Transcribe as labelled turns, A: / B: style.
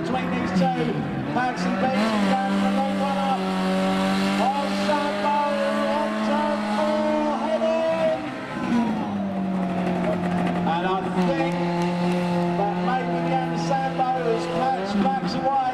A: between these two. Max and Benji going for the long one up. On Sambo, on turn four, heading. And I think that maybe down to Sambo as Max away.